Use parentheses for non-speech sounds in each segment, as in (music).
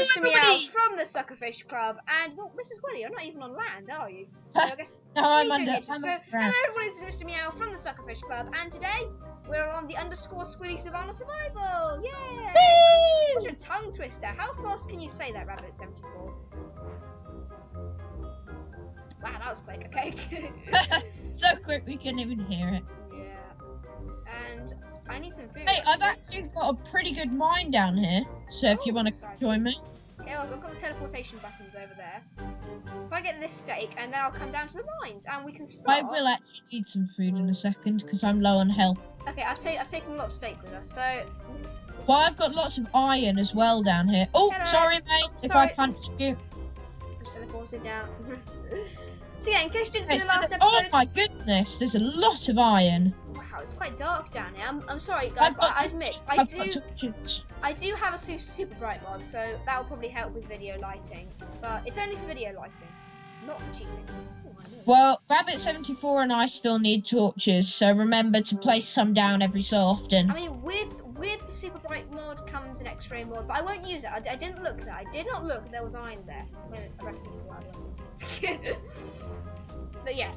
Mr. Meow from the Suckerfish Club, and well, Mrs. Willie, you're not even on land, are you? (laughs) So I guess No, I'm under. I'm so, hello everyone, this is Mr. Meow from the Suckerfish Club, and today we're on the underscore Squiddy Savanna Survival. Yeah! What's your tongue twister? How fast can you say that, Rabbit 74? Wow, that was quick. Okay. (laughs) (laughs) so quick we couldn't even hear it. I need some food. Hey, I've actually. got a pretty good mine down here. So if you Oh, want to join me, Yeah, look, I've got the teleportation buttons over there. So if I get this steak, and then I'll come down to the mines, and we can start. I will actually need some food in a second because I'm low on health. Okay, I've, ta- I've taken a lot of steak with us, so Well, I've got lots of iron as well down here. Oh, Hello. sorry, oh, mate, if Sorry. I punched you. I'm teleported down. (laughs) so yeah, in case you didn't see the last oh episode. oh my goodness, there's a lot of iron. Wow, it's quite dark down here. I'm, I'm sorry, guys, I've but I admit torches, I do. I do have a su- super bright mod, so that will probably help with video lighting. But it's only for video lighting, not for cheating. Well, Rabbit74 and I still need torches, so remember to place some down every so often. I mean, with with the super bright mod comes an X-ray mod, but I won't use it. I, I didn't look there. I did not look. There was iron there. Wait, I (laughs) but yeah,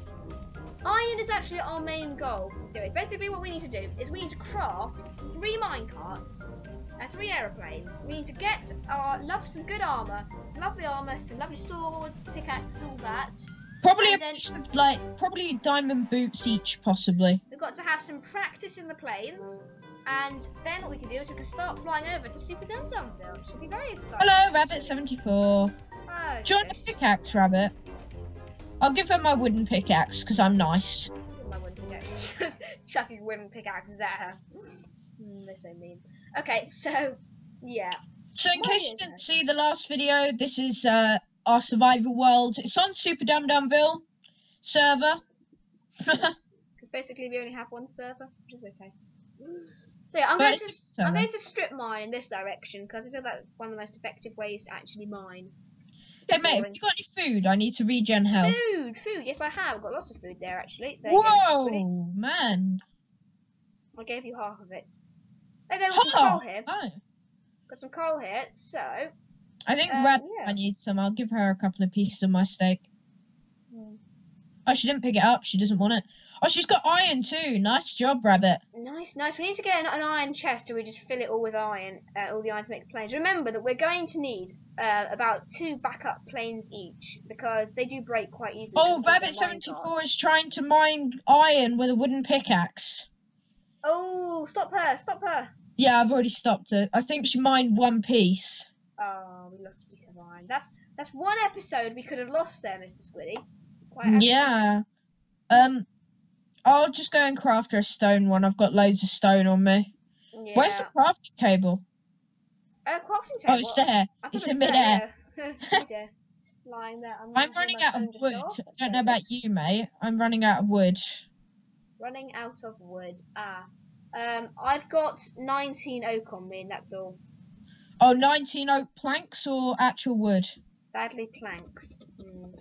iron is actually our main goal. So basically, what we need to do is we need to craft three mine carts and uh, three aeroplanes. We need to get our love some good armor, some lovely armor, some lovely swords, pickaxes, all that. Probably a then- piece of, like, probably diamond boots each, possibly. We've got to have some practice in the planes. And then what we can do is we can start flying over to Super Dum Dumville, which should be very exciting. Hello, Rabbit74. Oh, you want pickaxe, Rabbit? I'll give her my wooden pickaxe because I'm nice. My wooden pickaxe. (laughs) Chucking wooden pickaxes at her. Mm, they're so mean. Okay, so yeah. So, in What case you didn't it? see the last video, this is uh, our survival world. It's on Super Dum Dumville server. Because (laughs) basically we only have one server, which is okay. So yeah, I'm But going to I'm going to strip mine in this direction because I feel that's one of the most effective ways to actually mine. Hey, mate, have you got any food? I need to regen health. Food, food. Yes, I have. I've got lots of food there actually. There go, Whoa, man. I gave you half of it. There you go, some coal here. oh. Got some coal here. So, I think Uh, Rabbit yeah. I need some. I'll give her a couple of pieces of my steak. hmm, Oh, she didn't pick it up. She doesn't want it. Oh, she's got iron too. Nice job, Rabbit. nice, nice. We need to get an, an iron chest, or we just fill it all with iron, uh, all the iron to make the planes. Remember that we're going to need uh, about two backup planes each because they do break quite easily. Oh, Rabbit seventy four is trying to mine iron with a wooden pickaxe. Oh, stop her! Stop her! Yeah, I've already stopped it. I think she mined one piece. Oh, we lost a piece of iron. That's that's one episode we could have lost there, Mr. Squiddy. Quite. Yeah. Um, I'll just go and craft her a stone one. I've got loads of stone on me. Yeah. Where's the crafting table? uh, crafting Oh, it's there. It's in midair. (laughs) Midair. Lying there. I'm, I'm running out of wood. off. I don't know about you, mate. I'm running out of wood. Running out of wood. Ah. Um, I've got 19 oak on me, and that's all. Oh, 19 oak planks or actual wood? Sadly, planks. Mm.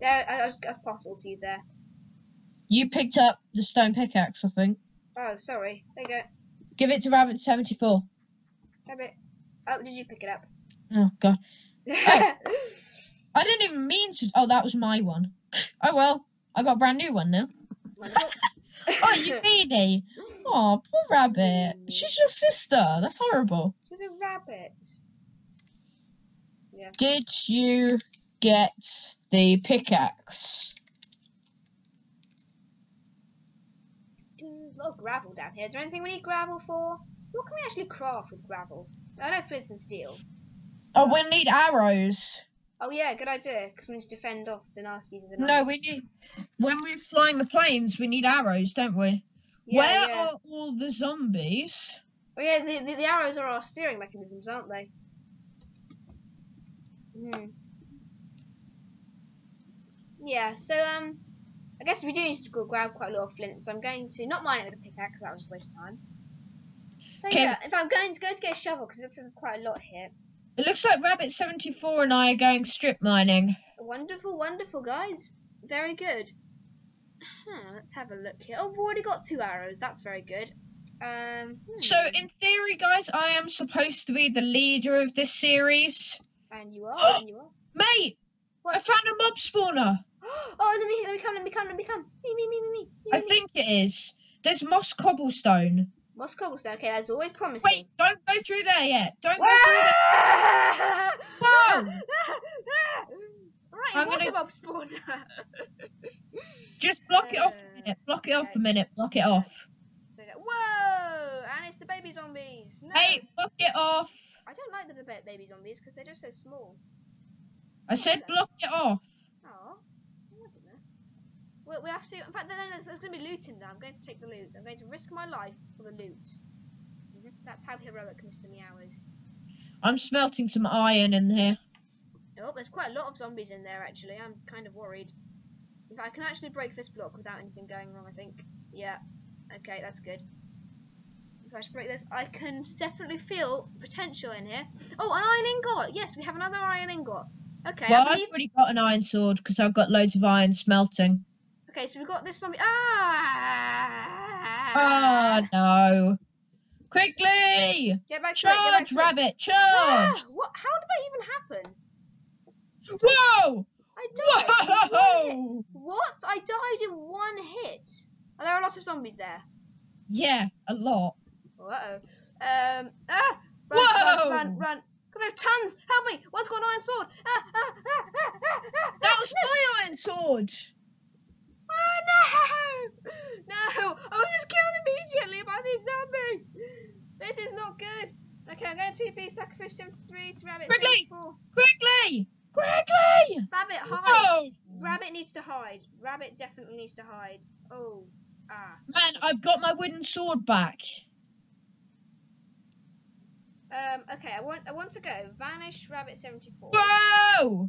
There, I, I was, I was possible to you there. You picked up the stone pickaxe, I think. Oh, sorry. There you go. Give it to Rabbit 74. go. Have it. Oh, did you pick it up? Oh, God. (laughs) Oh. I didn't even mean to. Oh, that was my one. (laughs) Oh, well. I got a brand new one now. (laughs) Oh, you meanie. Oh, poor Rabbit. She's your sister. That's horrible. She's a rabbit. Yeah. Did you get the pickaxe? There's a lot of gravel down here. Is there anything we need gravel for? What can we actually craft with gravel? I know flint and steel. Oh, we'll need arrows. Oh yeah, good idea. Because we need to defend off the nasties of the night. No, we need. When we're flying the planes, we need arrows, don't we? Yeah, Where yeah. are all the zombies? Oh yeah, the, the, the arrows are our steering mechanisms, aren't they? Hmm. Yeah, so um, I guess we do need to go grab quite a lot of flint. So I'm going to not mine it with a pickaxe. That was a waste of time. So Okay. yeah, if I'm going to go to get a shovel because it looks like there's quite a lot here. It looks like Rabbit seventy four and I are going strip mining. Wonderful, wonderful, guys. Very good. Huh, let's have a look here. Oh, we've already got two arrows. That's very good. Um. So, hmm. in theory, guys, I am supposed to be the leader of this series. And you are. (gasps) and you are. Mate, I What? found a mob spawner. (gasps) Oh, let me let me come. Let me come. Let me come. Me me me me me. me, I me, think it is. There's moss cobblestone. Moss cobblestone. Okay, that's always promising. Wait, don't go through there yet. Don't go through there. (laughs) Whoa! Right, I'm gonna- mob spawner. (laughs) Just block it off a Uh, minute. Block it off okay. a minute. Block it off. Whoa! And it's the baby zombies. No. Hey, block it off. I don't like the ba- baby zombies because they're just so small. I said block it off. Oh, I like it there. We, we have to. In fact, no, no, there's, there's going to be loot in there. I'm going to take the loot. I'm going to risk my life for the loot. Mhm, That's how heroic Mr. Meow is. I'm smelting some iron in here. Oh, there's quite a lot of zombies in there actually. I'm kind of worried. In fact, I can actually break this block without anything going wrong. I think. Yeah. Okay, that's good. So I should break this. I can definitely feel potential in here. Oh, an iron ingot. Yes, we have another iron ingot. Okay. I Well, I've already got an iron sword because I've got loads of iron smelting. Okay, so we've got this zombie. Ah! Oh no! Quickly! Get back to it. Get back Charge, rabbit! Ah! Charge! What? How did that even happen? Whoa! I died. in one hit. Whoa! What? I died in one hit. Are there a lot of zombies there? Yeah, a lot. Uh oh. Um. Ah! Run, Whoa! run, run, run. God, there are tons. Help me. One's got an iron sword. Ah, ah, ah, ah, ah, ah. That was my iron sword! Oh no! (laughs) No! I was just killed immediately by these zombies. This is not good. Okay, I'm going to TP sacrifice 73 to rabbit. Quickly! 74. Quickly! Quickly! Rabbit, hide. Whoa! Rabbit needs to hide. Rabbit definitely needs to hide. Oh, ah. Man, I've got my wooden sword back. Um. Okay, I want. I want to go. Vanish rabbit seventy four. Whoa!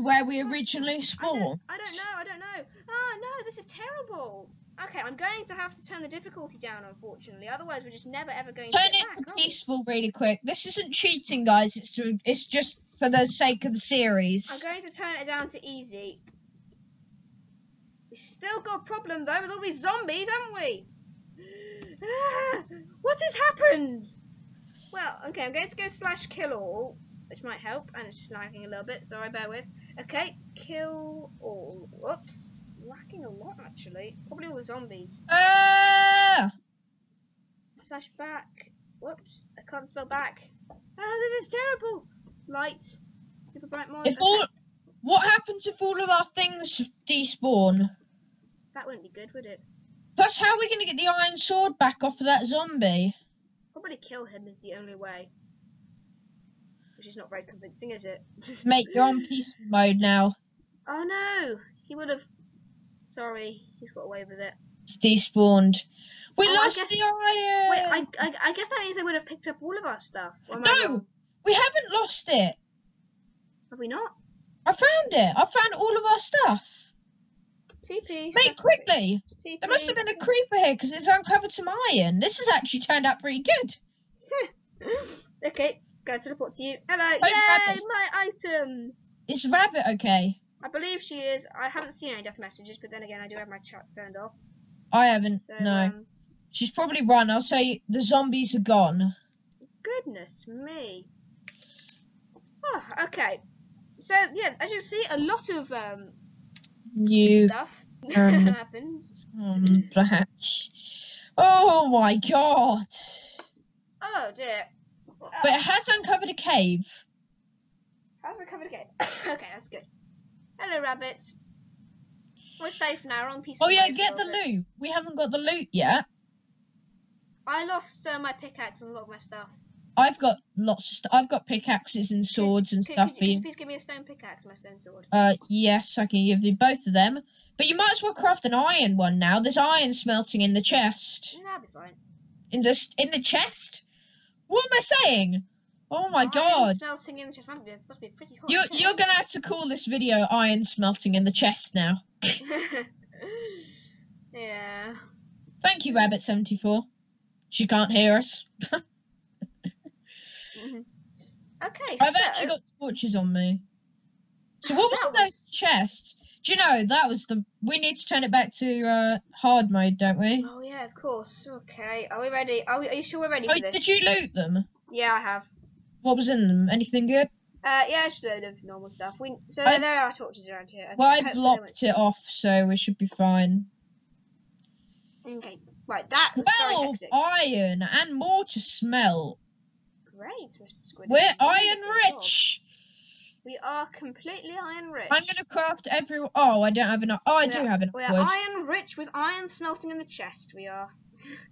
where we originally I don't, spawned? I don't know. I don't know. Ah no! This is terrible. Okay, I'm going to have to turn the difficulty down, unfortunately. Otherwise, we're just never ever going Turn to Turn it to back, we? peaceful really quick. This isn't cheating, guys. It's to, it's just for the sake of the series. I'm going to turn it down to easy. We've still got a problem though with all these zombies, haven't we? (gasps) What has happened? Well, okay, I'm going to go slash kill all, which might help, and it's just lagging a little bit, so I bear with. Okay, kill all. Whoops. Lacking a lot actually. Probably all the zombies. Ah! Slash back. Whoops. I can't spell back. Ah, this is terrible. Light. Super bright mod. If all, what happens if all of our things despawn? That wouldn't be good, would it? Plus, how are we going to get the iron sword back off of that zombie? Probably kill him is the only way. Which is not very convincing, is it? (laughs) Mate, you're on peace mode now. oh no! He would have. Sorry, he's got away with it. It's despawned. We Oh, lost guess- the iron. Wait, I, I, I guess that means they would have picked up all of our stuff. Or am I No! We haven't lost it. Have we not? I found it. I found all of our stuff. TP. Mate, quickly. TP. There must have been a creeper here because it's uncovered some iron. This has actually turned out pretty good. (laughs) okay, go teleport to you. Hello, Oh, yay! My items. Is Rabbit okay? I believe she is. I haven't seen any death messages, but then again, I do have my chat turned off. I haven't. So, no. um, She's probably run. I'll say the zombies are gone. Goodness me. Oh, okay. So yeah, as you see, a lot of um You stuff (laughs) Um, happened. back. (laughs) Oh my god. Oh dear. But it has uncovered a cave. Has it covered again? (coughs) okay, that's good. Hello, rabbits. We're safe now. We're on peaceful. Oh yeah, get the bit. loot. We haven't got the loot yet. I lost uh, my pickaxe and a lot of my stuff. I've got lots of stuff. I've got pickaxes and swords and Could- stuff could you you. please give me a stone pickaxe, my stone sword? Uh, yes, I can give you both of them. But you might as well craft an iron one now. There's iron smelting in the chest. That'll be fine. In the in the chest. What am I saying? Oh my Iron god! Smelting in the chest must be, must be pretty hot. You're you're gonna have to call this video "Iron Smelting in the Chest" now. (laughs) (laughs) yeah. Thank you, Rabbit seventy four. She can't hear us. (laughs) Mhm. Okay, I've so actually got torches on me. So what was That in those chests? Do you know that was the? We need to turn it back to uh, hard mode, don't we? Oh yeah, of course. Okay, are we ready? Are, we, are you sure we're ready Oh, for this? did you loot them? Yeah, I have. What was in them? Anything good? Uh, yeah, just a load of normal stuff. We so I- there are torches around here. Okay, Well, I blocked it off, so we should be fine. Okay, right. That Smell iron and more to smell. Great, Mr. Squid. We're iron rich. We are completely iron rich. I'm gonna craft every. Oh, I don't have enough. Oh, I do have enough We are wood. iron rich with iron smelting in the chest. We are.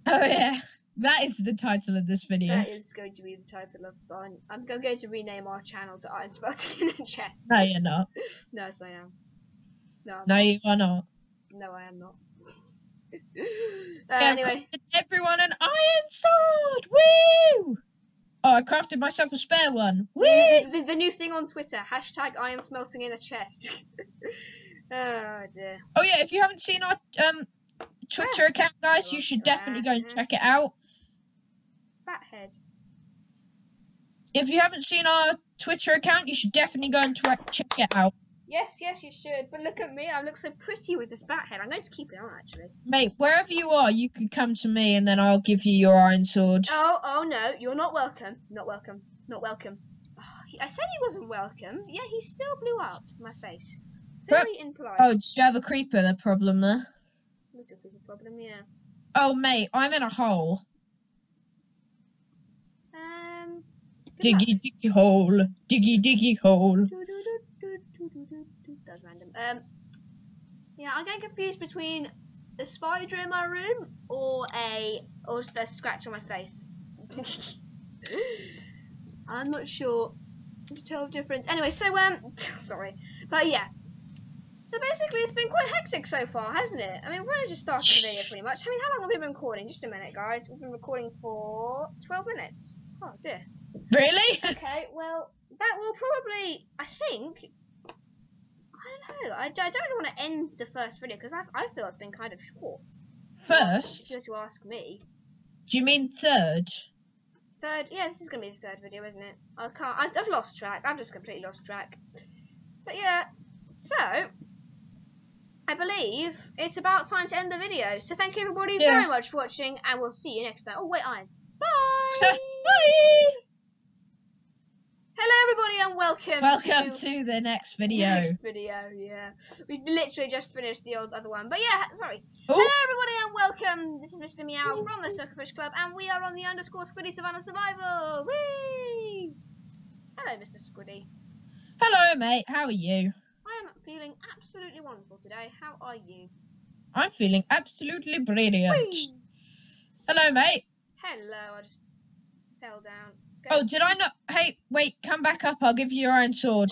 Oh yeah, that is the title of this video. That is going to be the title of mine. I'm going to rename our channel to Iron Smelting in the Chest. No, you're not. (laughs) No, yes, I am. No, I'm No, not. you are not. no, I am not. uh, (laughs) Yeah, anyway, everyone an iron sword. Woo! Oh, I crafted myself a spare one. Woo! the, the, the new thing on Twitter hashtag Iron Smelting in a Chest. (laughs) oh dear. Oh yeah, if you haven't seen our um Twitter account, guys, you should definitely go and check it out. Fathead. If you haven't seen our Twitter account, you should definitely go and check it out. Yes, yes, you should. But look at me. I look so pretty with this bat head. I'm going to keep it on actually. Mate, wherever you are, you could come to me and then I'll give you your iron sword. Oh, oh no, you're not welcome. Not welcome. Not welcome. Oh, he- I said he wasn't welcome. Yeah, he still blew up my face. Very impolite. Oh, did you have a creeper the problem there? Little of problem, yeah. Oh, mate, I'm in a hole. Um. Diggy, diggy hole. Diggy, diggy hole. Um. Yeah, I'm getting confused between a spider in my room or a or a scratch on my face. (laughs) I'm not sure to tell the difference. Anyway, so um, (laughs) sorry, but yeah. So basically, it's been quite hectic so far, hasn't it? I mean, we're only just started the video pretty much. I mean, how long have we been recording? Just a minute, guys. We've been recording for 12 minutes. Oh dear. Really? Okay, well, that will probably, I think, I don't know. I, I don't really want to end the first video because I, I feel it's been kind of short. First? If you were to ask me. Do you mean third? Third, yeah, this is going to be the third video, isn't it? I can't, I've, I've lost track. I've just completely lost track. But yeah, so, I believe it's about time to end the video. So thank you everybody Yeah. very much for watching and we'll see you next time. Oh, wait, Iron. (laughs) Bye! Bye! Hello everybody and welcome, Welcome to to the next the video. next video. Yeah, we literally just finished the old other one, but yeah, sorry. Oh, Hello everybody and welcome. This is Mr. Meow from the Suckerfish Club, and we are on the underscore Squiddy Savanna Survival. Whee! Hello, Mr. Squiddy. hello, mate. How are you? I am feeling absolutely wonderful today. How are you? I'm feeling absolutely brilliant. Whee! Hello, mate. Hello. I just fell down. Oh, did I not? Hey, wait, come back up. I'll give you your iron sword.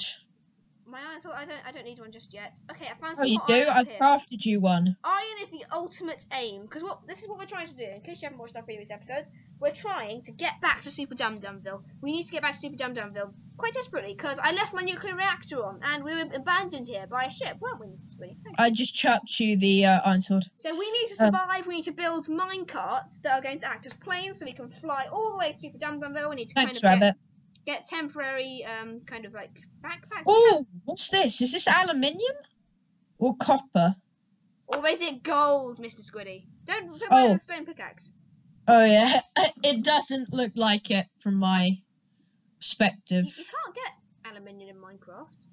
My iron sword. I don't. I don't need one just yet. Okay, I found Oh, some you do? I've here. crafted you one. Iron is the ultimate aim because what this is what we're trying to do. In case you haven't watched our previous episodes, we're trying to get back to Super Dum Dumville. We need to get back to Super Dum Dumville quite desperately because I left my nuclear reactor on and we were abandoned here by a ship, weren't we, Mr. Squiddy? I just chucked you the uh, iron sword. So we need to Um, survive. we need to build mine carts that are going to act as planes, so we can fly all the way to Super Dum Dumville. We need to Thanks, kind of Rabbit. get, get temporary, um, kind of like backpacks. Oh, what's this? Is this aluminium or copper? Or is it gold, Mr. Squiddy? Don't don't Oh. buy the stone pickaxe. Oh yeah, (laughs) it doesn't look like it from my perspective. You, you can't get aluminium in Minecraft.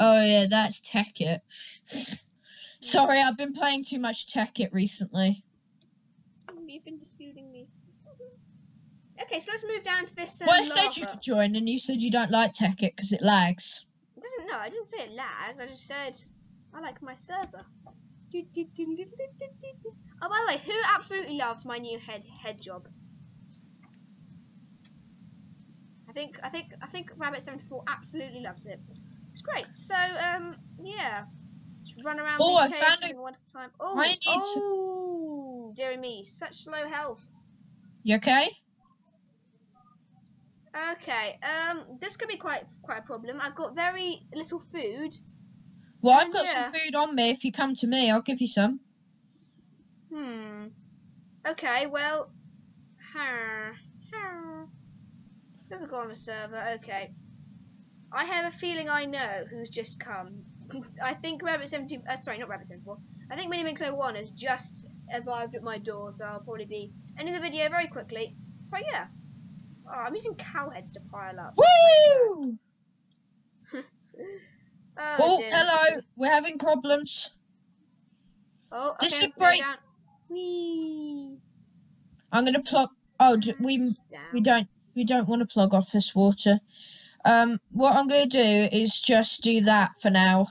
Oh yeah, that's Tekkit. Sorry, I've been playing too much Tekkit recently. You've been disputing me. (laughs) Okay, so let's move down to this. Um, Well, I said you could join, and you said you don't like Tekkit because it lags. It doesn't. No, I didn't say it lags. I just said I like my server. Oh, by the way, who absolutely loves my new head head job? I think I think I think Rabbit seventy four absolutely loves it. It's great. So um yeah. Just run around Oh, I found a wonderful time. Oh, I need to- oh dearie me, such low health. You okay? Okay, um this could be quite quite a problem. I've got very little food. Well, I've got yeah. some food on me. If you come to me, I'll give you some. Hmm. Okay, well huh. On the server, okay. I have a feeling I know who's just come. I think Rabbit 70 uh, sorry, not Rabbit 74. I think Minimix 01 has just arrived at my door, so I'll probably be ending the video very quickly. But yeah. Oh, I'm using cow heads to pile up. Woo! (laughs) Oh, Oh, hello. We're having problems. Oh, okay. This I'm should break-. Whee! I'm gonna plug. Oh, we Down. we don't we don't want to plug off this water. Um, what I'm gonna do is just do that for now.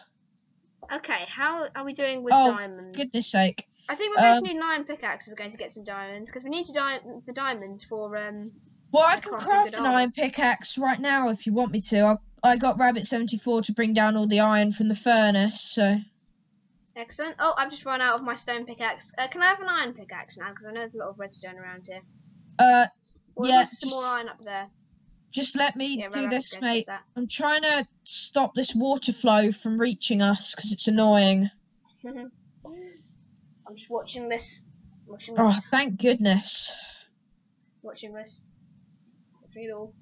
Okay, how are we doing with oh, diamonds? goodness sake! I think we're going Um, to need an iron pickaxe if we're going to get some diamonds because we need to di- the diamonds for um. Well, I can craft an iron pickaxe right now if you want me to. I I got Rabbit seventy four to bring down all the iron from the furnace. So Excellent. Oh, I've just run out of my stone pickaxe. Uh, can I have an iron pickaxe now? Because I know there's a lot of redstone around here. uh, Or Yeah, there's some more just- iron up there. just let me Yeah, do right, this, mate. I'm trying to stop this water flow from reaching us because it's annoying. (laughs) I'm just watching this. Watching this. Oh, thank goodness. Watching this. Watching it all.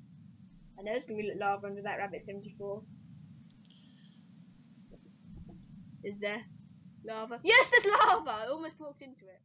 I know it's gonna be lava under that rabbit 74. Is there lava? Yes, there's lava! I almost walked into it.